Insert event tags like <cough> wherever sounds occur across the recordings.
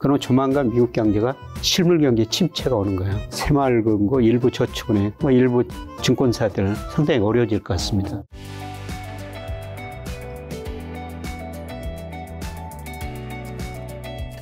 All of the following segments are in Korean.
그럼 조만간 미국 경제가 실물 경제 침체가 오는 거예요. 새마을금고, 일부 저축은행, 뭐 일부 증권사들 상당히 어려워질 것 같습니다.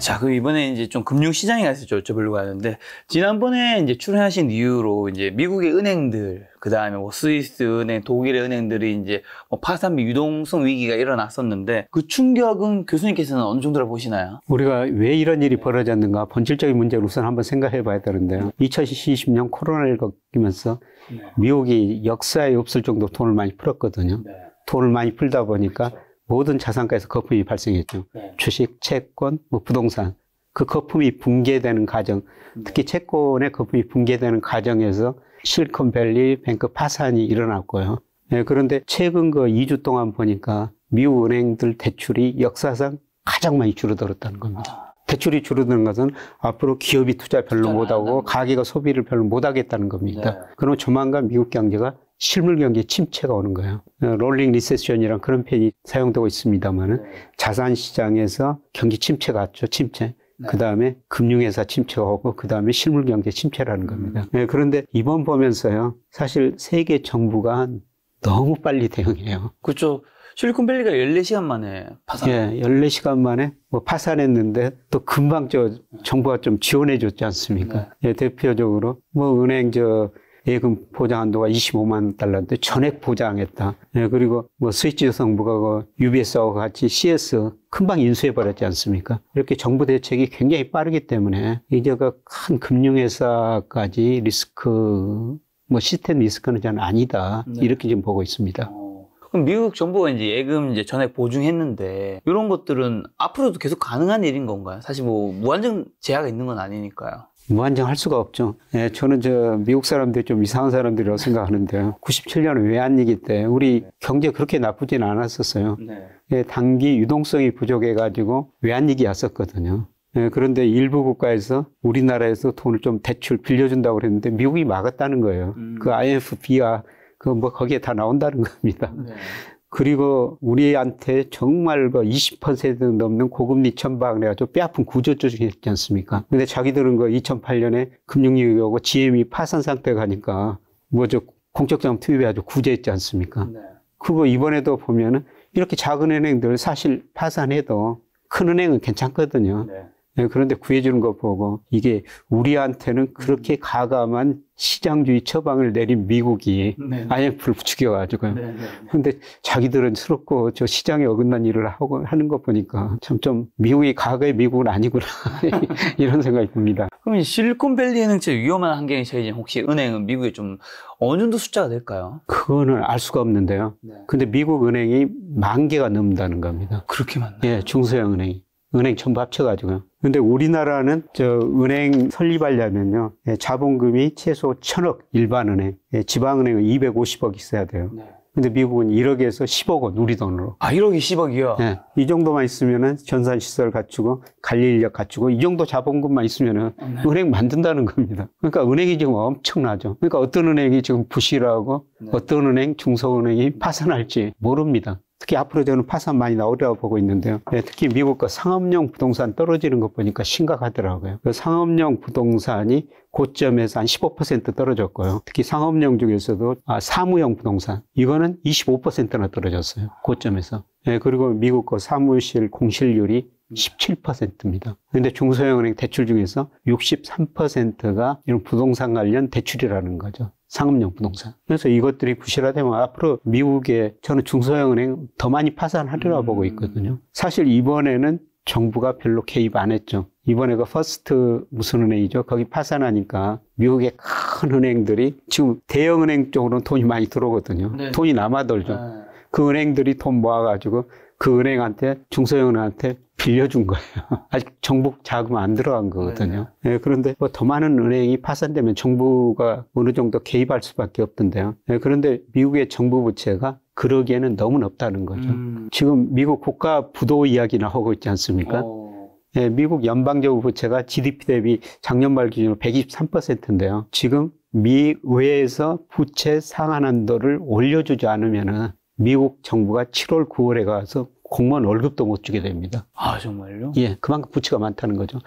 자, 그 이번에 이제 좀 금융 시장에 대해서 여쭤보려고 하는데, 지난번에 이제 출연하신 이유로 이제 미국의 은행들, 그 다음에 뭐 스위스 은행, 독일의 은행들이 이제 뭐 파산 및 유동성 위기가 일어났었는데, 그 충격은 교수님께서는 어느 정도로 보시나요? 우리가 왜 이런 일이 벌어졌는가 본질적인 문제를 우선 한번 생각해 봐야 되는데요. 2020년 코로나를 겪으면서 미국이 역사에 없을 정도 돈을 많이 풀었거든요. 돈을 많이 풀다 보니까 모든 자산가에서 거품이 발생했죠. 네. 주식, 채권, 뭐 부동산. 그 거품이 붕괴되는 과정, 특히 채권의 거품이 붕괴되는 과정에서 실리콘밸리 뱅크 파산이 일어났고요. 예, 그런데 최근 그 2주 동안 보니까 미국 은행들 대출이 역사상 가장 많이 줄어들었다는 겁니다. 대출이 줄어드는 것은 앞으로 기업이 투자 별로 못하고 가게가 소비를 별로 못하겠다는 겁니다. 네. 그럼 조만간 미국 경제가 실물 경제 침체가 오는 거예요. 어, 롤링 리세션이란 그런 표현이 사용되고 있습니다만은 자산 시장에서 경기 침체가 왔죠. 침체. 네. 그 다음에 금융회사 침체가 오고 그 다음에 실물 경제 침체라는 겁니다. 네, 그런데 이번 보면서요. 사실 세계 정부가 너무 빨리 대응해요. 그렇죠. 실리콘밸리가 14시간 만에 파산. 예, 14시간 만에 뭐 파산했는데 또 금방 저 정부가 좀 지원해 줬지 않습니까? 예, 대표적으로 뭐 은행 저 예금 보장 한도가 25만 달러인데 전액 보장했다. 예, 그리고 뭐 스위치 여성부가 그 UBS하고 같이 CS 금방 인수해 버렸지 않습니까? 이렇게 정부 대책이 굉장히 빠르기 때문에 이제 그큰 금융회사까지 리스크 뭐 시스템 리스크는 저는 아니다. 네. 이렇게 지금 보고 있습니다. 어, 그럼 미국 정부가 이제 예금 이제 전액 보증했는데 이런 것들은 앞으로도 계속 가능한 일인 건가요? 사실 뭐 무한정 제약이 있는 건 아니니까요. 무한정 할 수가 없죠. 예, 저는 저 미국 사람들이 좀 이상한 사람들이라고 생각하는데요. 97년 외환위기 때 우리 경제 그렇게 나쁘진 않았었어요. 네. 예, 단기 유동성이 부족해가지고 외환위기 왔었거든요. 예, 그런데 일부 국가에서 우리나라에서 돈을 좀 대출 빌려준다고 그랬는데 미국이 막았다는 거예요. 음. 그 IMFB와 그 뭐 거기에 다 나온다는 <laughs> 겁니다. 네. 그리고 우리한테 정말 그 20% 넘는 고금리 천박을 해가지고 뼈아픈 구조조정이 했지 않습니까? 근데 자기들은 그 2008년에 금융위기 오고 GM이 파산 상태 가니까 뭐저 공적자금 투입해가지고 구제했지 않습니까? 네. 그거 이번에도 보면은 이렇게 작은 은행들 사실 파산해도 큰 은행은 괜찮거든요. 네. 예, 그런데 구해주는 거 보고 이게 우리한테는 그렇게 가감한 시장주의 처방을 내린 미국이 네. IMF를 부추겨가지고요. 네. 네. 근데 자기들은 스럽고 저 시장에 어긋난 일을 하고 하는 거 보니까 참 좀 미국이 과거의 미국은 아니구나 <laughs> 이런 생각이 듭니다. 그럼 이 실리콘밸리에는 진짜 위험한 환경이 처해진 혹시 은행은 미국에 좀 어느 정도 숫자가 될까요? 그거는 알 수가 없는데요. 네. 근데 미국 은행이 만 개가 넘는다는 겁니다. 그렇게 많나요? 예, 중소형 은행이. 은행 전부 합쳐가지고요. 근데 우리나라는 저 은행 설립하려면요. 예, 자본금이 최소 천억 일반 은행, 예, 지방은행은 250억 있어야 돼요. 네. 근데 미국은 1억에서 10억 원 우리 돈으로. 아, 1억이 10억이요? 예, 이 정도만 있으면은 전산 시설 갖추고 관리 인력 갖추고 이 정도 자본금만 있으면은 네. 은행 만든다는 겁니다. 그러니까 은행이 지금 엄청나죠. 그러니까 어떤 은행이 지금 부실하고 네. 어떤 은행, 중소은행이 파산할지 모릅니다. 특히 앞으로 저는 파산 많이 나오리라고 보고 있는데요. 예, 특히 미국 거 상업용 부동산 떨어지는 것 보니까 심각하더라고요. 그 상업용 부동산이 고점에서 한 15% 떨어졌고요. 특히 상업용 중에서도 아, 사무용 부동산 이거는 25%나 떨어졌어요. 고점에서. 예, 그리고 미국 거 사무실 공실률이 17%입니다. 근데 중소형 은행 대출 중에서 63%가 이런 부동산 관련 대출이라는 거죠. 상업용 부동산. 그래서 이것들이 부실화되면 앞으로 미국에 저는 중소형은행 더 많이 파산하리라 음. 보고 있거든요. 사실 이번에는 정부가 별로 개입 안 했죠. 이번에 그 First 무슨 은행이죠? 거기 파산하니까 미국의 큰 은행들이 지금 대형 은행 쪽으로는 돈이 많이 들어오거든요. 네. 돈이 남아돌죠. 네. 그 은행들이 돈 모아가지고 그 은행한테 중소형은행한테 빌려준 거예요. <laughs> 아직 정부 자금 안 들어간 거거든요. 예, 그런데 뭐 더 많은 은행이 파산되면 정부가 어느 정도 개입할 수밖에 없던데요. 예, 그런데 미국의 정부 부채가 그러기에는 너무 높다는 거죠. 음. 지금 미국 국가 부도 이야기 나오고 있지 않습니까? 어. 예, 미국 연방정부 부채가 GDP 대비 작년 말 기준으로 123%인데요. 지금 미 의회에서 부채 상한 한도를 올려주지 않으면은 미국 정부가 7월, 9월에 가서 공무원 월급도 못 주게 됩니다. 아 정말요? 예, 그만큼 부채가 많다는 거죠.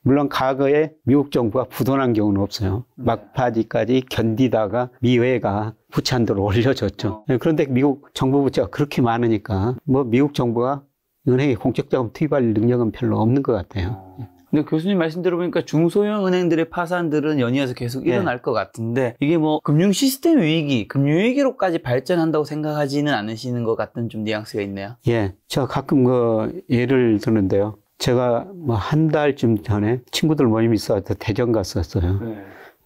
물론 과거에 미국 정부가 부도난 경우는 없어요. 네. 막바지까지 견디다가 미회가 부채 한도를 올려줬죠. 어. 예, 그런데 미국 정부 부채가 그렇게 많으니까 뭐 미국 정부가 은행에 공적 자금 투입할 능력은 별로 없는 것 같아요. 근데 교수님 말씀 들어보니까 중소형 은행들의 파산들은 연이어서 계속 네. 일어날 것 같은데 이게 뭐 금융 시스템 위기, 금융 위기로까지 발전한다고 생각하지는 않으시는 것 같은 좀 뉘앙스가 있네요. 예, 제가 가끔 그 예를 드는데요. 제가 뭐 한 달쯤 전에 친구들 모임이 있어서 대전 갔었어요.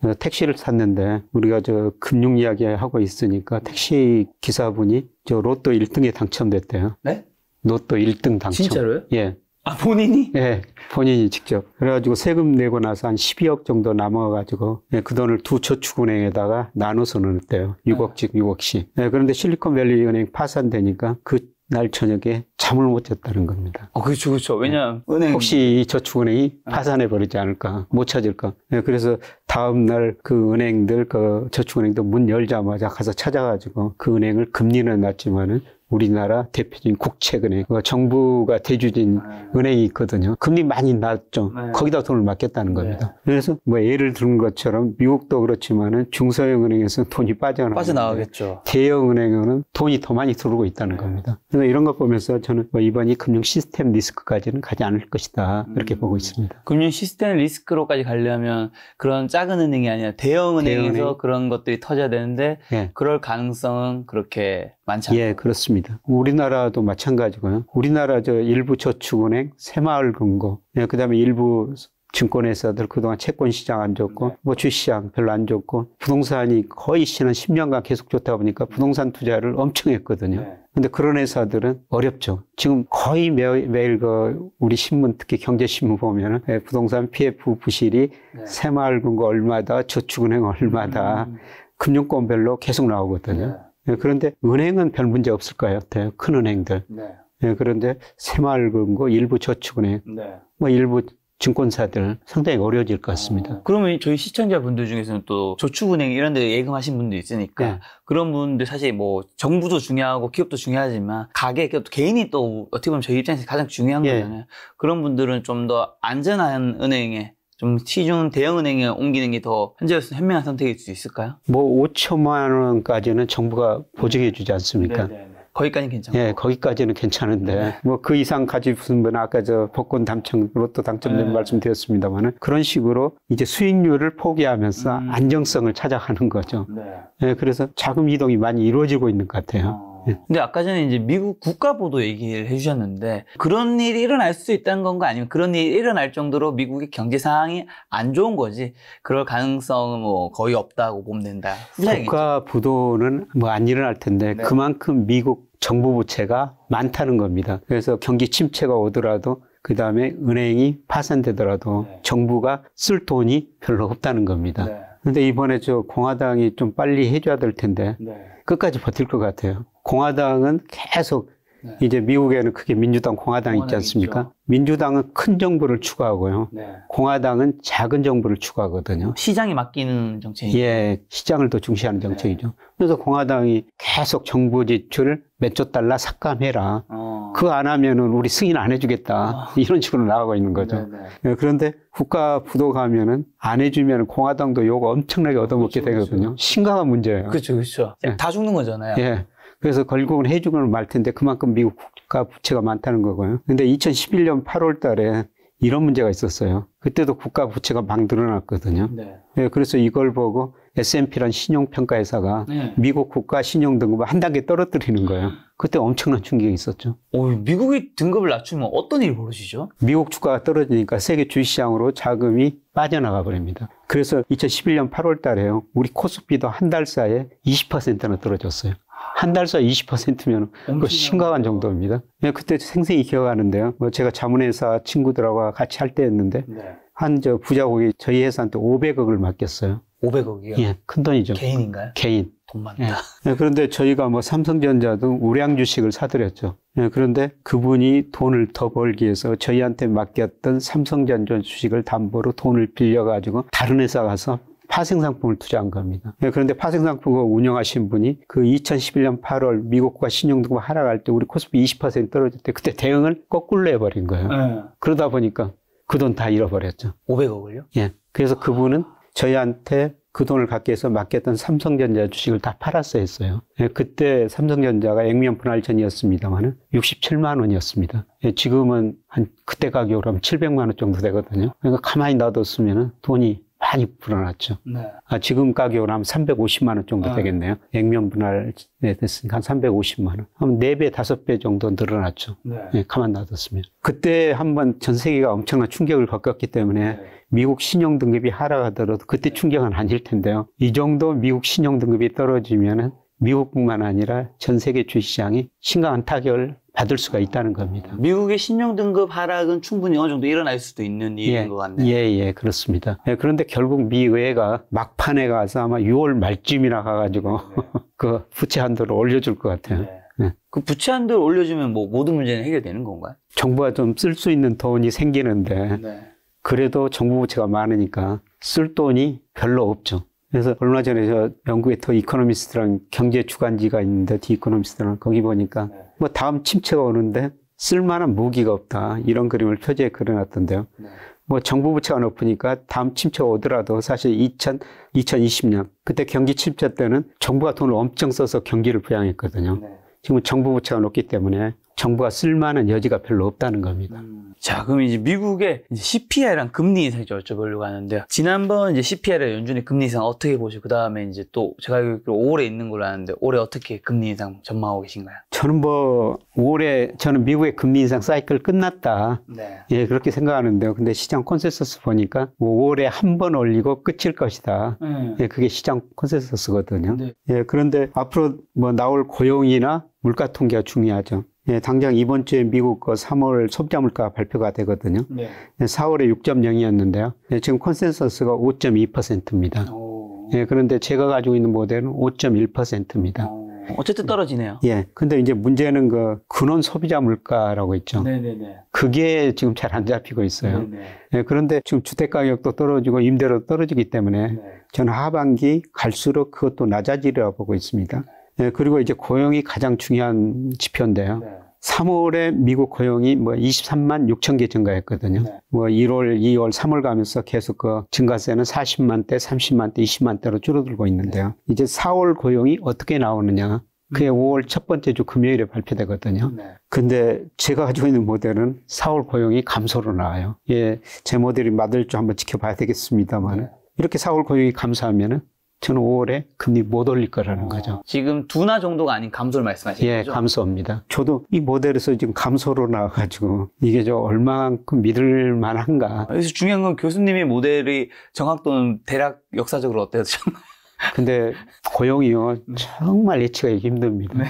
어, 택시를 탔는데 우리가 저 금융 이야기 하고 있으니까 택시 기사분이 저 로또 1등에 당첨됐대요. 네? 로또 1등 당첨. 진짜로요? 예. 아 본인이? 예. 본인이 직접. 그래가지고 세금 내고 나서 한 12억 정도 남아가지고 예, 그 돈을 두 저축은행에다가 나눠서 넣었대요. 6억씩 6억씩. 예, 그런데 실리콘밸리 은행 파산되니까 그 날 저녁에 잠을 못 잤다는 겁니다. 어 그렇죠 그렇죠. 왜냐 은행 혹시 이 저축은행이 파산해 버리지 않을까, 못 찾을까. 예, 그래서 다음 날 그 은행들, 그 저축은행도 문 열자마자 가서 찾아가지고 그 은행을 금리는 낮지만은 우리나라 대표적인 국채은행, 그 정부가 대주진 은행이 있거든요. 금리 많이 낮죠. 네. 거기다 돈을 맡겼다는 겁니다. 그래서 뭐 예를 든 것처럼 미국도 그렇지만은 중소형 은행에서 돈이 빠져나가고 빠져나가겠죠. 대형 은행은 돈이 더 많이 들어오고 있다는 네. 겁니다. 그래서 이런 것 보면서 저는 뭐 이번이 금융 시스템 리스크까지는 가지 않을 것이다. 그렇게 음. 보고 있습니다. 금융 시스템 리스크로까지 가려면 그런 작은 은행이 아니라 대형 은행에서 대형 은행. 그런 것들이 터져야 되는데 예. 그럴 가능성은 그렇게 않다. 예, 그렇습니다. 우리나라도 마찬가지고요. 우리나라 저 일부 저축은행, 새마을금고, 예, 그다음에 일부 증권회사들 그동안 채권 시장 안 좋고 네. 뭐 주시장 별로 안 좋고 부동산이 거의 지난 10년간 계속 좋다 보니까 부동산 투자를 엄청 했거든요. 네. 근데 그런 회사들은 어렵죠. 지금 거의 매, 매일 그 우리 신문 특히 경제신문 보면은 예, 부동산 PF 부실이 네. 새마을금고 얼마다 저축은행 얼마다 음. 금융권별로 계속 나오거든요. 예, 그런데 은행은 별 문제 없을 것 같아요. 큰 은행들. 네. 예, 그런데 새마을금고, 일부 저축은행, 네. 뭐 일부 증권사들 상당히 어려워질 것 같습니다. 어, 그러면 저희 시청자분들 중에서는 또 저축은행 이런 데 예금하신 분도 있으니까 네. 그런 분들 사실 뭐 정부도 중요하고 기업도 중요하지만 가게 또 개인이 또 어떻게 보면 저희 입장에서 가장 중요한 예. 거잖아요. 그런 분들은 좀 더 안전한 은행에 좀 시중 대형 은행에 옮기는 게 더 현재로서 현명한 선택일 수 있을까요? 뭐 5천만 원까지는 정부가 보증해 주지 않습니까? 거기까지는 괜찮고. 예, 거기까지는 괜찮은데 네. 뭐그 이상 가지신 분은 아까 저 복권 당첨 로또 당첨된 네. 말씀드렸습니다만은 그런 식으로 이제 수익률을 포기하면서 음. 안정성을 찾아가는 거죠. 네. 예, 그래서 자금 이동이 많이 이루어지고 있는 것 같아요. 어. 예. 근데 아까 전에 이제 미국 국가 보도 얘기를 해주셨는데 그런 일이 일어날 수 있다는 건가 아니면 그런 일이 일어날 정도로 미국의 경제 상황이 안 좋은 거지 그럴 가능성은 뭐 거의 없다고 보면 된다. 국가 부도는 뭐 안 일어날 텐데 네. 그만큼 미국 정부 부채가 많다는 겁니다. 그래서 경기 침체가 오더라도 그 다음에 은행이 파산되더라도 네. 정부가 쓸 돈이 별로 없다는 겁니다. 네. 근데 이번에 저 공화당이 좀 빨리 해줘야 될 텐데 네. 끝까지 버틸 것 같아요. 공화당은 계속 네. 이제 미국에는 크게 민주당, 공화당 있지 않습니까? 있죠. 민주당은 큰 정부를 추구하고요. 네. 공화당은 작은 정부를 추구하거든요. 시장이 맡기는 정책이 예, 시장을 더 중시하는 정책이죠. 그래서 공화당이 계속 정부 지출 몇조 달러 삭감해라. 어. 그거 안 하면은 우리 승인 안 해주겠다. 아. <laughs> 이런 식으로 나가고 있는 거죠. 네, 네. 예, 그런데 국가 부도 가면은 안 해주면 공화당도 욕 엄청나게 얻어먹게 그렇죠, 되거든요. 심각한 문제예요. 그렇죠, 그렇죠. 네. 다 죽는 거잖아요. 예. 그래서 결국은 해주고는 말 텐데 그만큼 미국 국가 부채가 많다는 거고요. 근데 2011년 8월 달에 이런 문제가 있었어요. 그때도 국가 부채가 막 늘어났거든요. 네. 예, 그래서 이걸 보고 S&P란 신용평가 회사가 네. 미국 국가 신용 등급을 한 단계 떨어뜨리는 거예요. 그때 엄청난 충격이 있었죠. 오, 미국이 등급을 낮추면 어떤 일이 벌어지죠? 미국 주가가 떨어지니까 세계 주식시장으로 자금이 빠져나가 버립니다. 그래서 2011년 8월 달에요. 우리 코스피도 한 달 사이에 20%나 떨어졌어요. 한 달 사이 20%면 그 심각한 정도입니다. 네, 그때 생생히 기억하는데요. 뭐 제가 자문회사 친구들하고 같이 할 때였는데 네. 한저 부자국이 저희 회사한테 500억을 맡겼어요. 500억이요. 예, 큰 돈이죠. 개인인가요? 개인. 돈 많다. 예. 네, 그런데 저희가 뭐 삼성전자 등 우량 주식을 사들였죠. 예, 그런데 그분이 돈을 더 벌기 위해서 저희한테 맡겼던 삼성전자 주식을 담보로 돈을 빌려가지고 다른 회사 가서 파생 상품을 투자한 겁니다. 예, 그런데 파생 상품을 운영하신 분이 그 2011년 8월 미국과 신용등급 하락할 때 우리 코스피 20% 떨어질 때 그때 대응을 거꾸로 해버린 거예요. 네. 그러다 보니까 그 돈 다 잃어버렸죠. 500억을요? 예. 그래서 그분은 저희한테 그 돈을 갖기 위해서 맡겼던 삼성전자 주식을 다 팔았어 했어요. 예, 그때 삼성전자가 액면 분할 전이었습니다만은 67만 원이었습니다. 예, 지금은 한 그때 가격으로 하면 700만 원 정도 되거든요. 그러니까 가만히 놔뒀으면 돈이 많이 불어났죠. 네. 아, 지금 가격으로 하면 350만 원 정도 아. 되겠네요. 액면 분할 됐으니까 한 350만 원. 하면 4배, 5배 정도 늘어났죠. 네. 예, 가만 놔뒀으면. 그때 한번 전 세계가 엄청난 충격을 겪었기 때문에 미국 신용 등급이 하락하더라도 그때 충격은 아닐 텐데요. 이 정도 미국 신용 등급이 떨어지면은 미국뿐만 아니라 전 세계 주시장이 심각한 타격을 받을 수가 있다는 겁니다. 미국의 신용 등급 하락은 충분히 어느 정도 일어날 수도 있는 일인 것 같네요. 예, 예, 그렇습니다. 예, 그런데 결국 미 의회가 막판에 가서 아마 6월 말쯤이나 가가지고 <laughs> 그 부채 한도를 올려줄 것 같아요. 네. 네. 그 부채 한도를 올려주면 뭐 모든 문제는 해결되는 건가요? 정부가 좀 쓸 수 있는 돈이 생기는데 네. 그래도 정부 부채가 많으니까 쓸 돈이 별로 없죠. 그래서 얼마 전에 저 영국의 The Economist란 경제 주간지가 있는데 The Economist란 거기 보니까 네. 뭐 다음 침체가 오는데 쓸만한 무기가 없다 이런 그림을 표지에 그려놨던데요. 네. 뭐 정부 부채가 높으니까 다음 침체가 오더라도 사실 2000, 2020년 그때 경기 침체 때는 정부가 돈을 엄청 써서 경기를 부양했거든요. 네. 지금 정부 부채가 높기 때문에 정부가 쓸만한 여지가 별로 없다는 겁니다. 음. 자, 그럼 이제 미국의 이제 CPI랑 금리 인상 여쭤보려고 하는데요. 지난번 이제 CPI랑 연준의 금리 인상 어떻게 보시고, 그 다음에 이제 또 제가 알기로 올해 있는 걸로 아는데, 올해 어떻게 금리 인상 전망하고 계신가요? 저는 뭐 올해 저는 미국의 금리 인상 사이클 끝났다. 네. 예, 그렇게 생각하는데요. 근데 시장 컨센서스 보니까 뭐 올해 한 번 올리고 끝일 것이다. 음. 예, 그게 시장 컨센서스거든요. 네. 예, 그런데 앞으로 뭐 나올 고용이나 물가 통계가 중요하죠. 예, 당장 이번 주에 미국 거 3월 소비자 물가 발표가 되거든요. 네. 예, 4월에 6.0이었는데요. 예, 지금 컨센서스가 5.2%입니다. 오. 예, 그런데 제가 가지고 있는 모델은 5.1%입니다. 어, 어쨌든 떨어지네요. 예, 근데 이제 문제는 그 근원 소비자 물가라고 있죠. 네네네. 그게 지금 잘 안 잡히고 있어요. 네네. 예, 그런데 지금 주택 가격도 떨어지고 임대료도 떨어지기 때문에 네. 저는 하반기 갈수록 그것도 낮아지리라 보고 있습니다. 예, 그리고 이제 고용이 가장 중요한 지표인데요. 네. 3월에 미국 고용이 뭐 23만 6천 개 증가했거든요. 네. 뭐 1월, 2월, 3월 가면서 계속 그 증가세는 40만 대, 30만 대, 20만 대로 줄어들고 있는데요. 이제 4월 고용이 어떻게 나오느냐. 그게 5월 첫 번째 주 금요일에 발표되거든요. 네. 근데 제가 가지고 있는 모델은 4월 고용이 감소로 나와요. 예, 제 모델이 맞을 줄 한번 지켜봐야 되겠습니다만 네. 이렇게 4월 고용이 감소하면은 저는 5월에 금리 못 올릴 거라는 거죠. 어, 지금 둔화 정도가 아닌 감소를 말씀하시는 예, 거죠? 감소입니다. 저도 이 모델에서 지금 감소로 나와가지고 이게 저 얼마만큼 믿을 만한가. 여기서 중요한 건 교수님의 모델이 정확도는 대략 역사적으로 어떠셨나요? <laughs> 근데 고용이요 정말 예측하기 힘듭니다. 네.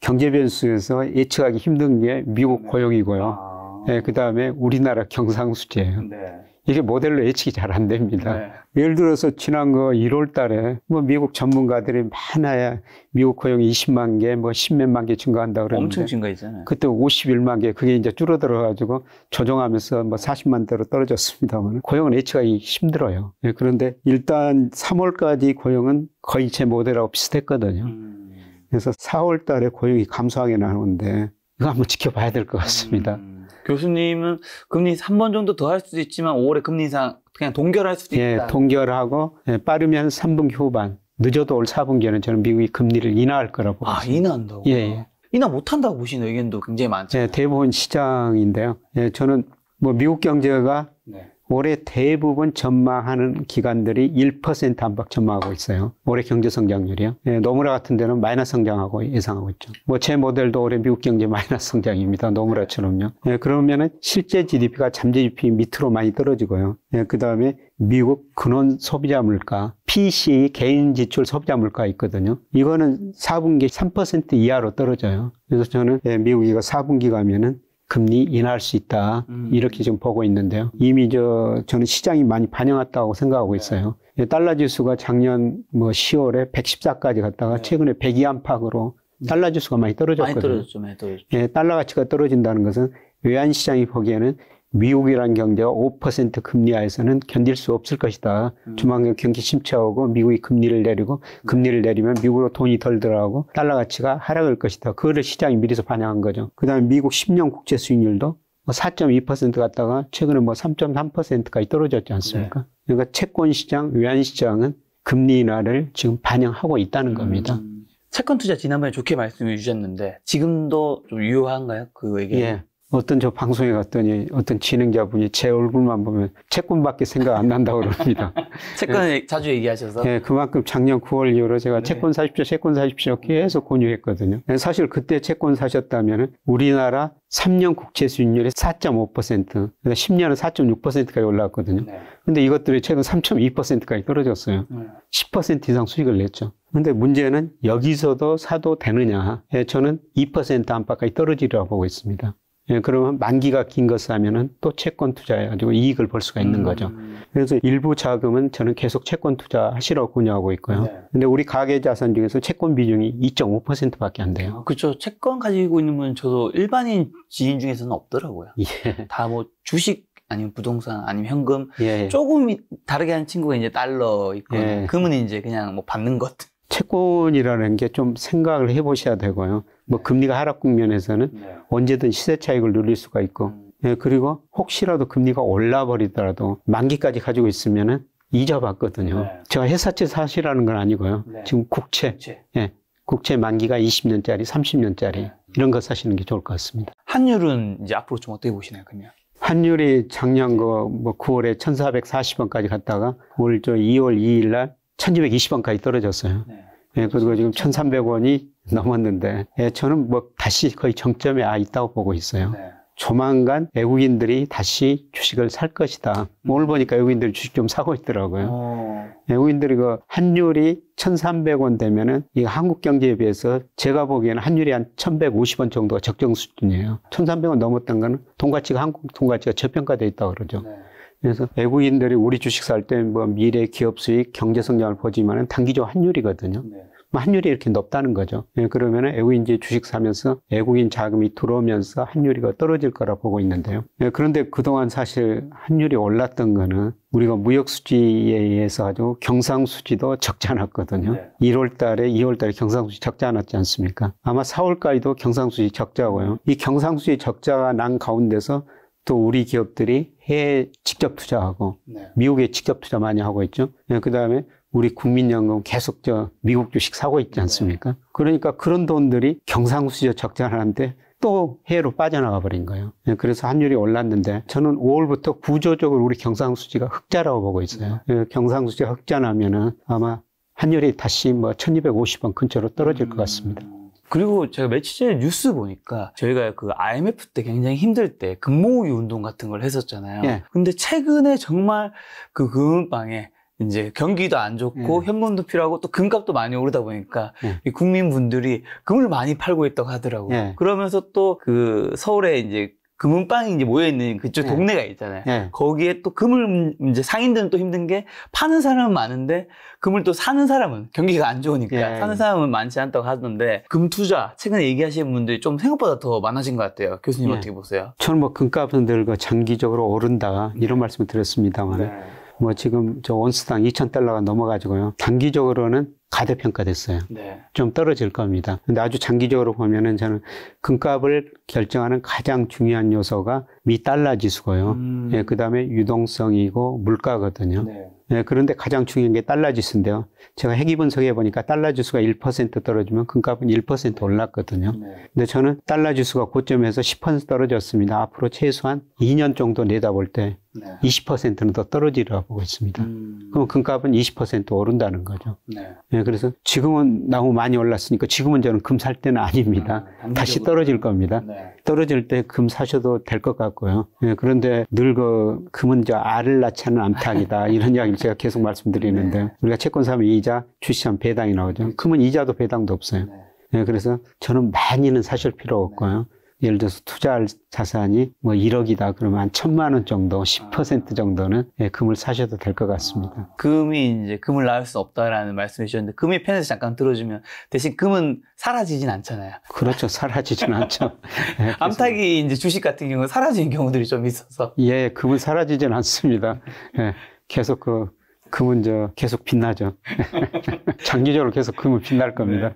경제 변수에서 예측하기 힘든 게 미국 네. 고용이고요. 아. 예, 그 다음에 우리나라 경상수지예요. 네. 이게 모델로 예측이 잘 안 됩니다. 네. 예를 들어서 지난 거 1월 달에 뭐 미국 전문가들이 많아야 미국 고용이 20만 개, 뭐 10몇만 개 증가한다 그러는데 엄청 증가했잖아요. 그때 51만 개, 그게 이제 줄어들어 가지고 조정하면서 뭐 40만 대로 떨어졌습니다만 고용은 예측하기 힘들어요. 예, 그런데 일단 3월까지 고용은 거의 제 모델하고 비슷했거든요. 음. 그래서 4월 달에 고용이 감소하게 나오는데 이거 한번 지켜봐야 될 것 같습니다. 음. 교수님은 금리 3번 정도 더 할 수도 있지만 5월에 금리 인상 그냥 동결할 수도 예, 있다. 동결하고 예, 빠르면 3분기 후반, 늦어도 올 4분기에는 저는 미국이 금리를 인하할 거라고 아. 인하한다고? 예, 예. 인하 못 한다고 보시는 의견도 굉장히 많죠. 예, 대부분 시장인데요. 예, 저는 뭐 미국 경제가 네. 올해 대부분 전망하는 기관들이 1% 안팎 전망하고 있어요. 올해 경제 성장률이요. 예, 노무라 같은 데는 마이너스 성장하고 예상하고 있죠. 뭐 제 모델도 올해 미국 경제 마이너스 성장입니다. 노무라처럼요. 예, 그러면은 실제 GDP가 잠재 GDP 밑으로 많이 떨어지고요. 예, 그 다음에 미국 근원 소비자 물가, PC 개인 지출 소비자 물가 있거든요. 이거는 4분기 3% 이하로 떨어져요. 그래서 저는 예, 미국 이거 4분기 가면은 금리 인하할 수 있다. 음. 이렇게 지금 보고 있는데요. 이미 저, 저는 시장이 많이 반영했다고 생각하고 있어요. 예, 달러 지수가 작년 뭐 10월에 114까지 갔다가 네. 최근에 102 안팎으로 달러 지수가 많이 떨어졌거든요. 많이 떨어졌죠, 많이 떨어졌죠. 예, 달러 가치가 떨어진다는 것은 외환 시장이 보기에는 미국이란 경제가 5% 금리 하에서는 견딜 수 없을 것이다. 음. 조만간 경기 침체하고 미국이 금리를 내리고 금리를 내리면 미국으로 돈이 덜 들어가고 달러 가치가 하락할 것이다. 그거를 시장이 미리서 반영한 거죠. 그다음에 미국 10년 국채 수익률도 4.2% 갔다가 최근에 뭐 3.3%까지 떨어졌지 않습니까? 그러니까 채권 시장, 외환 시장은 금리 인하를 지금 반영하고 있다는 겁니다. 음. 채권 투자 지난번에 좋게 말씀해 주셨는데 지금도 좀 유효한가요? 그 얘기. 예. 어떤 저 방송에 갔더니 어떤 진행자분이 제 얼굴만 보면 채권밖에 생각 안 난다고 그럽니다. <laughs> 채권 자주 얘기하셔서. 예, 그만큼 작년 9월 이후로 제가 네. 채권 사십시오, 채권 사십시오 계속 권유했거든요. 예, 사실 그때 채권 사셨다면 우리나라 3년 국채 수익률이 4.5%, 그러니까 10년은 4.6%까지 올라왔거든요. 네. 근데 이것들이 최근 3.2%까지 떨어졌어요. 네. 10% 이상 수익을 냈죠. 근데 문제는 여기서도 사도 되느냐. 예, 저는 2% 안팎까지 떨어지리라고 보고 있습니다. 예, 그러면 만기가 긴것 사면은 또 채권 투자해가지고 이익을 볼 수가 있는 거죠. 음. 그래서 일부 자금은 저는 계속 채권 투자 하시라고 권유하고 있고요. 네. 근데 우리 가계 자산 중에서 채권 비중이 2.5%밖에 안 돼요. 아, 그렇죠. 채권 가지고 있는 분 저도 일반인 지인 중에서는 없더라고요. <laughs> 예. 다뭐 주식 아니면 부동산 아니면 현금 예. 조금 이- 다르게 하는 친구가 이제 달러 있거나 예. 금은 이제 그냥 뭐 받는 것. 채권이라는 게 좀 생각을 해보셔야 되고요. 뭐 금리가 하락 국면에서는 언제든 시세 차익을 누릴 수가 있고, 음. 예, 그리고 혹시라도 금리가 올라 버리더라도 만기까지 가지고 있으면은 이자 받거든요. 네. 제가 회사채 사시라는 건 아니고요. 네. 지금 국채, 그치. 국채 만기가 20년짜리, 30년짜리 네. 이런 거 사시는 게 좋을 것 같습니다. 환율은 이제 앞으로 좀 어떻게 보시나요, 그러면? 환율이 작년 그뭐 9월에 1,440원까지 갔다가 올 저 2월 2일 날 1,220원까지 떨어졌어요. 네. 예, 그리고 지금 1,300원이 넘었는데, 예, 저는 뭐 다시 거의 정점에 아 있다고 보고 있어요. 네. 조만간 외국인들이 다시 주식을 살 것이다. 오늘 보니까 외국인들이 주식 좀 사고 있더라고요. 어. 외국인들이 그 환율이 1,300원 되면은 이 한국 경제에 비해서 제가 보기에는 환율이 한 1,150원 정도가 적정 수준이에요. 1,300원 넘었던 거는 돈 가치가 한국 돈 가치가 저평가돼 있다고 그러죠. 네. 그래서 외국인들이 우리 주식 살 때 뭐 미래 기업 수익, 경제 성장을 보지만은 단기적 환율이거든요. 네. 뭐 환율이 이렇게 높다는 거죠. 예, 그러면 외국인지 주식 사면서 외국인 자금이 들어오면서 환율이 떨어질 거라 보고 있는데요. 예, 그런데 그동안 사실 환율이 올랐던 거는 우리가 무역 수지에 의해서 가지고 경상 수지도 적지 않았거든요. 네. 1월 달에 2월 달에 경상 수지 적지 않았지 않습니까? 아마 4월까지도 경상 수지 적자고요. 이 경상 수지 적자가 난 가운데서 또 우리 기업들이 해외 직접 투자하고 네. 미국에 직접 투자 많이 하고 있죠. 그 다음에 우리 국민연금 계속 저 미국 주식 사고 있지 않습니까? 그러니까 그런 돈들이 경상수지에 적자하는데 또 해외로 빠져나가 버린 거예요. 예, 그래서 환율이 올랐는데 저는 5월부터 구조적으로 우리 경상수지가 흑자라고 보고 있어요. 예, 경상수지가 흑자나면은 아마 환율이 다시 뭐 1250원 근처로 떨어질 것 같습니다. 음. 그리고 제가 며칠 전에 뉴스 보니까 저희가 그 IMF 때 굉장히 힘들 때 금모으기 운동 같은 걸 했었잖아요. 예. 근데 최근에 정말 그 금은방에 이제 경기도 안 좋고 예. 현금도 필요하고 또 금값도 많이 오르다 보니까 예. 이 국민분들이 금을 많이 팔고 있다고 하더라고요. 예. 그러면서 또 그 서울에 이제 금은방이 이제 모여 있는 그쪽 예. 동네가 있잖아요. 예. 거기에 또 금을 이제 상인들은 또 힘든 게 파는 사람은 많은데 금을 또 사는 사람은 경기가 안 좋으니까 예. 사는 사람은 많지 않다고 하던데 금 투자 최근에 얘기하시는 분들이 좀 생각보다 더 많아진 것 같아요. 교수님 예. 어떻게 보세요? 저는 뭐 금값은 늘고 장기적으로 오른다 이런 말씀을 드렸습니다만 뭐 지금 저 온스당 2,000달러가 넘어가지고요. 단기적으로는 가대평가됐어요. 네. 좀 떨어질 겁니다. 근데 아주 장기적으로 보면은 저는 금값을 결정하는 가장 중요한 요소가 미 달러 지수고요. 음. 예, 그 다음에 유동성이고 물가거든요. 네. 예, 그런데 가장 중요한 게 달러 지수인데요. 제가 회기 분석해 보니까 달러 지수가 1% 떨어지면 금값은 1% 올랐거든요. 네. 근데 저는 달러 지수가 고점에서 10% 떨어졌습니다. 앞으로 최소한 2년 정도 내다볼 때 네. 20%는 더 떨어지리라고 보고 있습니다. 음. 그럼 금값은 20% 오른다는 거죠. 네. 예, 그래서 지금은 너무 많이 올랐으니까 지금은 저는 금 살 때는 아닙니다. 아, 다시. 떨어질 겁니다. 네. 떨어질 때 금 사셔도 될 것 같고요. 예, 그런데 늘 그 금은 저 알을 낳지 않는 암탉이다. 이런 이야기를 제가 계속 말씀드리는데 우리가 채권 사면 이자, 주식하면 배당이 나오죠. 금은 이자도 배당도 없어요. 네. 예, 그래서 저는 많이는 사실 필요 없고요. 예를 들어서 투자할 자산이 뭐 1억이다 그러면 한 천만 원 정도, 10% 정도는 예, 금을 사셔도 될 것 같습니다. 금이 이제 금을 낳을 수 없다라는 말씀해 주셨는데 금의 편에서 잠깐 들어주면 대신 금은 사라지진 않잖아요. 그렇죠. 사라지진 <laughs> 않죠. 예, 암탉이 이제 주식 같은 경우는 사라지는 경우들이 좀 있어서 예, 금은 사라지진 않습니다. 예, 계속 그 금은 저 계속 빛나죠. <laughs> 장기적으로 계속 금은 빛날 겁니다.